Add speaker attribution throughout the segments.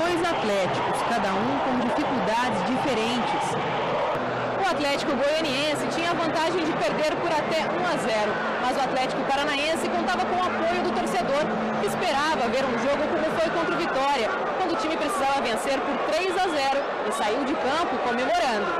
Speaker 1: dois Atléticos, cada um com dificuldades diferentes.
Speaker 2: O Atlético Goianiense tinha a vantagem de perder por até 1 a 0, mas o Atlético Paranaense contava com o apoio do torcedor, que esperava ver um jogo como foi contra o Vitória, quando o time precisava vencer por 3 a 0 e saiu de campo comemorando.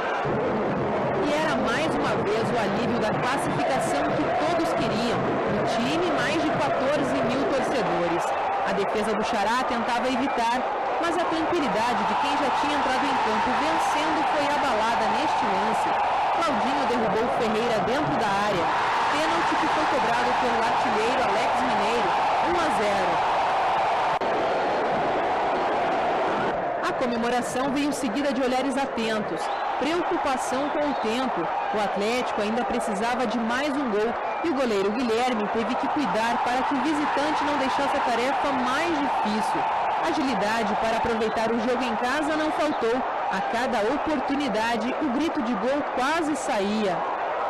Speaker 1: E era mais uma vez o alívio da classificação que todos queriam, o time mais de 14 mil torcedores. A defesa do Xará tentava evitar, mas a tranquilidade de quem já tinha entrado em campo vencendo foi abalada neste lance. Claudinho derrubou Ferreira dentro da área. Pênalti que foi cobrado pelo artilheiro Alex Mineiro, 1 a 0. A comemoração veio seguida de olhares atentos. Preocupação com o tempo. O Atlético ainda precisava de mais um gol e o goleiro Guilherme teve que cuidar para que o visitante não deixasse a tarefa mais difícil. Agilidade para aproveitar o jogo em casa não faltou. A cada oportunidade, o grito de gol quase saía.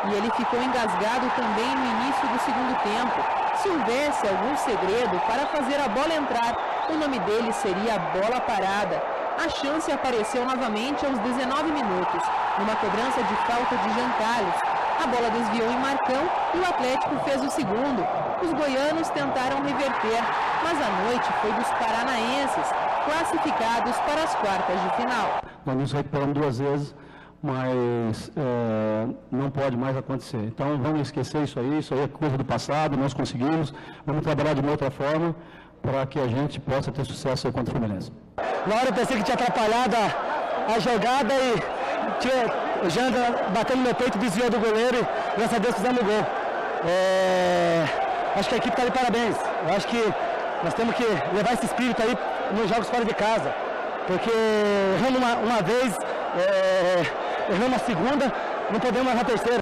Speaker 1: E ele ficou engasgado também no início do segundo tempo. Se houvesse algum segredo para fazer a bola entrar, o nome dele seria bola parada. A chance apareceu novamente aos 19 minutos, numa cobrança de falta de Jean Carlos. A bola desviou em Marcão e o Atlético fez o segundo. Os goianos tentaram reverter, mas a noite foi dos paranaenses, classificados para as quartas de final.
Speaker 3: Nós nos recuperamos duas vezes, mas é, não pode mais acontecer. Então vamos esquecer isso aí, isso aí é coisa do passado, nós conseguimos, vamos trabalhar de uma outra forma para que a gente possa ter sucesso contra o Fluminense.
Speaker 4: Na hora eu pensei que tinha atrapalhado a, a jogada e tinha, o Janda batendo no meu peito, desviou do goleiro e graças a Deus fizemos o gol. É, acho que a equipe está de parabéns. Eu acho que nós temos que levar esse espírito aí nos jogos fora de casa. Porque erramos uma, uma vez, é, erramos a segunda, não podemos errar a terceira.